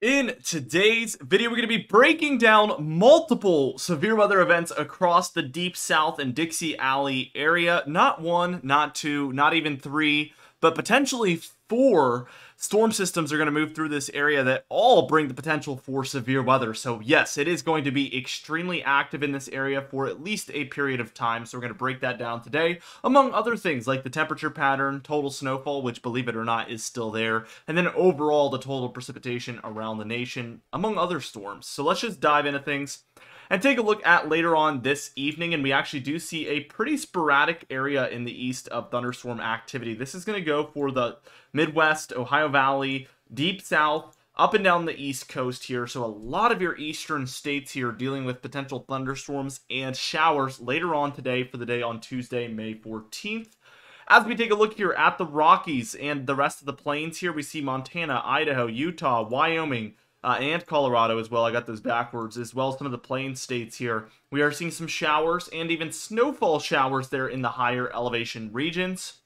In today's video, we're going to be breaking down multiple severe weather events across the Deep South and Dixie Alley area. Not one, not two, not even three, but potentially four storm systems are going to move through this area that all bring the potential for severe weather. So yes, it is going to be extremely active in this area for at least a period of time. So we're going to break that down today, among other things like the temperature pattern, total snowfall, which believe it or not is still there, and then overall the total precipitation around the nation, among other storms. So let's just dive into things and take a look at later on this evening. And we actually do see a pretty sporadic area in the east of thunderstorm activity. This is going to go for the Midwest, Ohio Valley, deep south, up and down the east coast here. So a lot of your eastern states here dealing with potential thunderstorms and showers later on today for the day on Tuesday, May 14th. As we take a look here at the Rockies and the rest of the plains here, we see Montana, Idaho, Utah, Wyoming, uh, and Colorado as well. I got those backwards, as well as some of the plain states here. We are seeing some showers and even snowfall showers there in the higher elevation regions.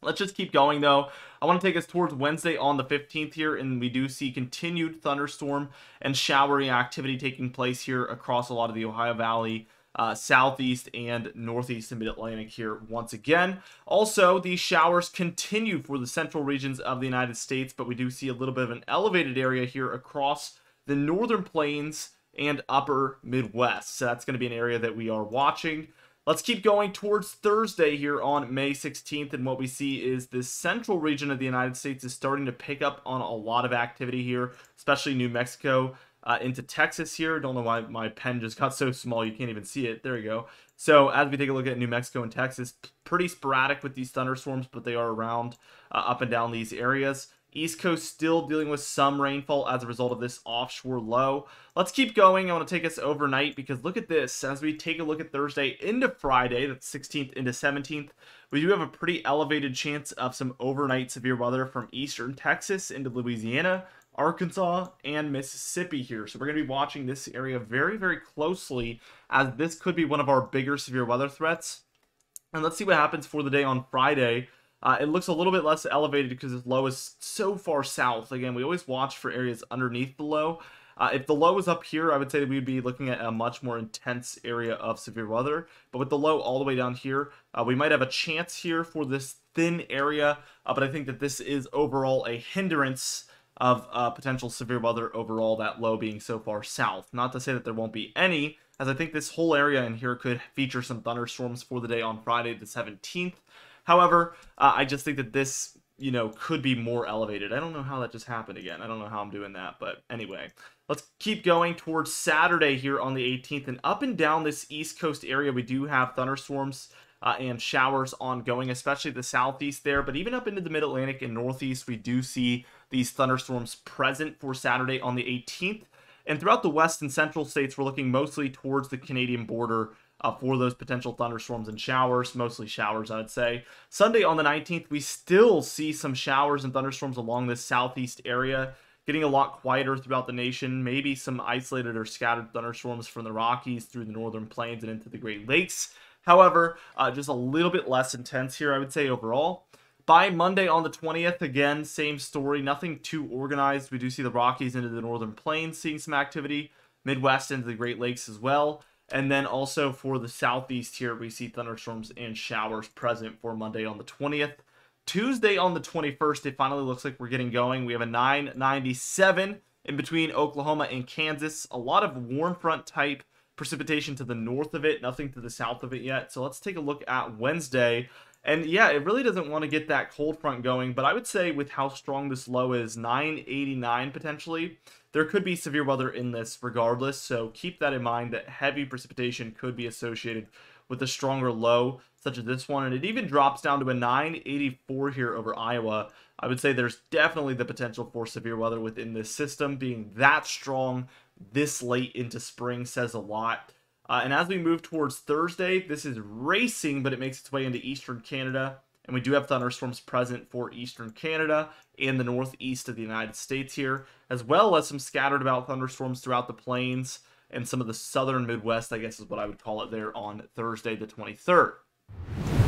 Let's just keep going though. I want to take us towards Wednesday on the 15th here, and we do see continued thunderstorm and showery activity taking place here across a lot of the Ohio Valley uh, southeast and northeast and mid-Atlantic here once again. Also, these showers continue for the central regions of the United States, but we do see a little bit of an elevated area here across the northern plains and upper Midwest. So that's going to be an area that we are watching. Let's keep going towards Thursday here on May 16th, and what we see is the central region of the United States is starting to pick up on a lot of activity here, especially New Mexico uh, into Texas here. Don't know why my pen just got so small you can't even see it. There you go. So as we take a look at New Mexico and Texas, pretty sporadic with these thunderstorms, but they are around uh, up and down these areas. East Coast still dealing with some rainfall as a result of this offshore low. Let's keep going. I want to take us overnight because look at this. As we take a look at Thursday into Friday, that's 16th into 17th, we do have a pretty elevated chance of some overnight severe weather from eastern Texas into Louisiana. Arkansas, and Mississippi here. So we're going to be watching this area very, very closely as this could be one of our bigger severe weather threats. And let's see what happens for the day on Friday. Uh, it looks a little bit less elevated because this low is so far south. Again, we always watch for areas underneath the low. Uh, if the low was up here, I would say that we'd be looking at a much more intense area of severe weather. But with the low all the way down here, uh, we might have a chance here for this thin area. Uh, but I think that this is overall a hindrance of uh, potential severe weather overall, that low being so far south. Not to say that there won't be any, as I think this whole area in here could feature some thunderstorms for the day on Friday the 17th. However, uh, I just think that this, you know, could be more elevated. I don't know how that just happened again. I don't know how I'm doing that, but anyway. Let's keep going towards Saturday here on the 18th. And up and down this East Coast area, we do have thunderstorms uh, and showers ongoing, especially the southeast there. But even up into the mid Atlantic and northeast, we do see these thunderstorms present for Saturday on the 18th. And throughout the west and central states, we're looking mostly towards the Canadian border uh, for those potential thunderstorms and showers, mostly showers, I'd say. Sunday on the 19th, we still see some showers and thunderstorms along this southeast area, getting a lot quieter throughout the nation. Maybe some isolated or scattered thunderstorms from the Rockies through the northern plains and into the Great Lakes. However, uh, just a little bit less intense here, I would say, overall. By Monday on the 20th, again, same story. Nothing too organized. We do see the Rockies into the Northern Plains seeing some activity. Midwest into the Great Lakes as well. And then also for the Southeast here, we see thunderstorms and showers present for Monday on the 20th. Tuesday on the 21st, it finally looks like we're getting going. We have a 997 in between Oklahoma and Kansas. A lot of warm front type precipitation to the north of it, nothing to the south of it yet. So let's take a look at Wednesday. And yeah, it really doesn't want to get that cold front going, but I would say with how strong this low is, 989 potentially, there could be severe weather in this regardless. So keep that in mind that heavy precipitation could be associated with a stronger low such as this one. And it even drops down to a 984 here over Iowa. I would say there's definitely the potential for severe weather within this system. Being that strong this late into spring says a lot. Uh, and as we move towards Thursday, this is racing, but it makes its way into eastern Canada. And we do have thunderstorms present for eastern Canada and the northeast of the United States here, as well as some scattered about thunderstorms throughout the plains and some of the southern Midwest, I guess is what I would call it there on Thursday the 23rd.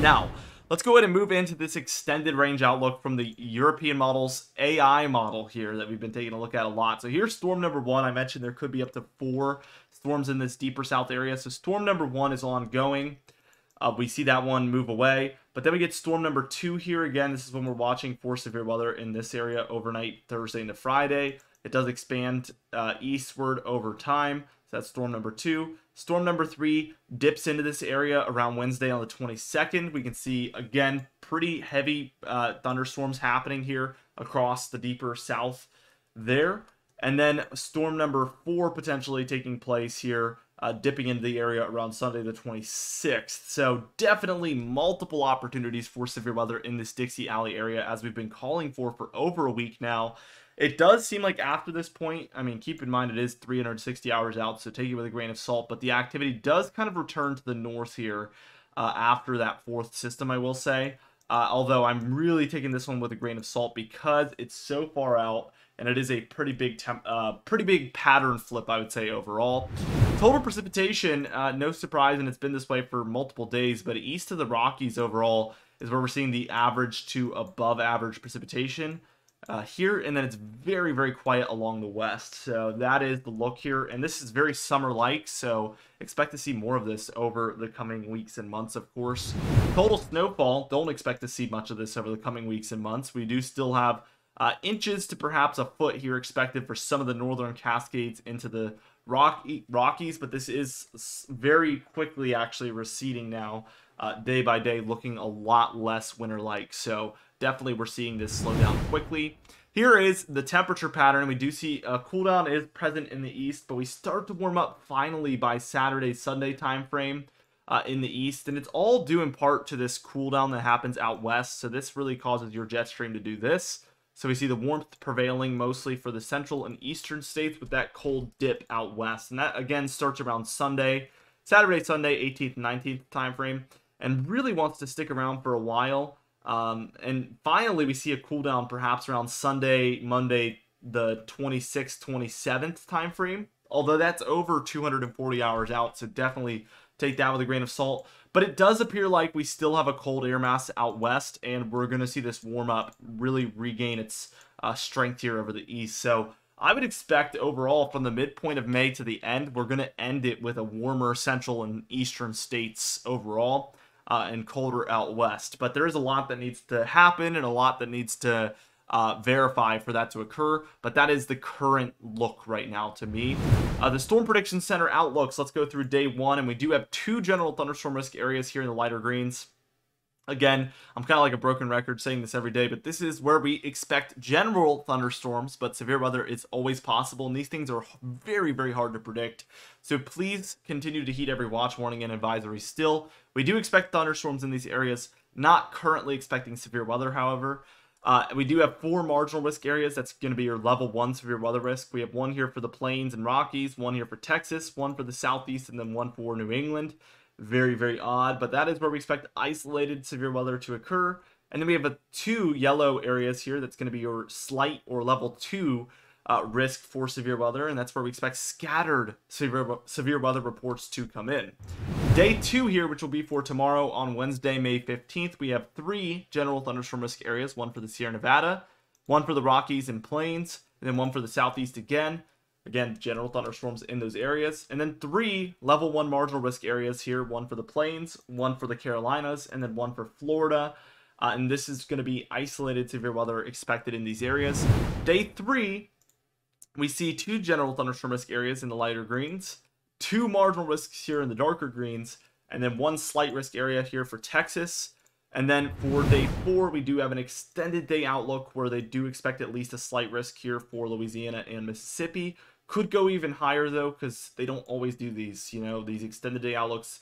Now, Let's go ahead and move into this extended range outlook from the European models AI model here that we've been taking a look at a lot. So here's storm number one. I mentioned there could be up to four storms in this deeper south area. So storm number one is ongoing. Uh, we see that one move away. But then we get storm number two here again. This is when we're watching for severe weather in this area overnight Thursday into Friday. It does expand uh, eastward over time. So that's storm number two. Storm number three dips into this area around Wednesday on the 22nd. We can see, again, pretty heavy uh, thunderstorms happening here across the deeper south there. And then storm number four potentially taking place here, uh, dipping into the area around Sunday the 26th. So definitely multiple opportunities for severe weather in this Dixie Alley area as we've been calling for for over a week now. It does seem like after this point, I mean, keep in mind it is 360 hours out, so take it with a grain of salt, but the activity does kind of return to the north here uh, after that fourth system, I will say. Uh, although I'm really taking this one with a grain of salt because it's so far out and it is a pretty big temp, uh, pretty big pattern flip, I would say, overall. Total precipitation, uh, no surprise, and it's been this way for multiple days, but east of the Rockies overall is where we're seeing the average to above average precipitation uh, here, and then it's very, very quiet along the west. So that is the look here, and this is very summer-like, so expect to see more of this over the coming weeks and months, of course. Total snowfall, don't expect to see much of this over the coming weeks and months. We do still have uh, inches to perhaps a foot here expected for some of the northern Cascades into the Rocky, Rockies, but this is very quickly actually receding now, uh, day by day, looking a lot less winter-like. So definitely we're seeing this slow down quickly. Here is the temperature pattern. We do see a cool down is present in the east, but we start to warm up finally by Saturday, Sunday time frame uh, in the east. And it's all due in part to this cool down that happens out west. So this really causes your jet stream to do this. So we see the warmth prevailing mostly for the central and eastern states with that cold dip out west. And that again starts around Sunday, Saturday, Sunday, 18th 19th time frame, and really wants to stick around for a while. Um, and finally, we see a cool down perhaps around Sunday, Monday, the 26th, 27th time frame. Although that's over 240 hours out, so definitely take that with a grain of salt. But it does appear like we still have a cold air mass out west, and we're going to see this warm up really regain its uh, strength here over the east. So I would expect overall from the midpoint of May to the end, we're going to end it with a warmer central and eastern states overall uh, and colder out west. But there is a lot that needs to happen and a lot that needs to uh, verify for that to occur. But that is the current look right now to me. Uh, the Storm Prediction Center outlooks, let's go through day one. And we do have two general thunderstorm risk areas here in the lighter greens. Again, I'm kind of like a broken record saying this every day, but this is where we expect general thunderstorms, but severe weather is always possible, and these things are very, very hard to predict. So please continue to heed every watch warning and advisory still. We do expect thunderstorms in these areas, not currently expecting severe weather, however. Uh, we do have four marginal risk areas. That's going to be your level one severe weather risk. We have one here for the Plains and Rockies, one here for Texas, one for the Southeast, and then one for New England very, very odd, but that is where we expect isolated severe weather to occur. And then we have a two yellow areas here that's going to be your slight or level two uh, risk for severe weather, and that's where we expect scattered severe, severe weather reports to come in. Day two here, which will be for tomorrow on Wednesday, May 15th, we have three general thunderstorm risk areas, one for the Sierra Nevada, one for the Rockies and Plains, and then one for the Southeast again. Again, general thunderstorms in those areas. And then three level one marginal risk areas here one for the plains, one for the Carolinas, and then one for Florida. Uh, and this is going to be isolated severe weather expected in these areas. Day three, we see two general thunderstorm risk areas in the lighter greens, two marginal risks here in the darker greens, and then one slight risk area here for Texas. And then for day four, we do have an extended day outlook where they do expect at least a slight risk here for Louisiana and Mississippi. Could go even higher though, because they don't always do these. You know, these extended day outlooks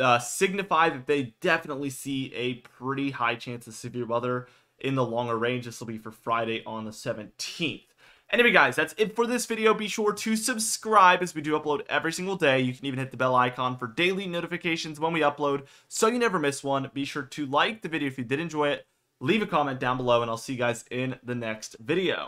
uh, signify that they definitely see a pretty high chance of severe weather in the longer range. This will be for Friday on the 17th. Anyway, guys, that's it for this video. Be sure to subscribe as we do upload every single day. You can even hit the bell icon for daily notifications when we upload so you never miss one. Be sure to like the video if you did enjoy it. Leave a comment down below, and I'll see you guys in the next video.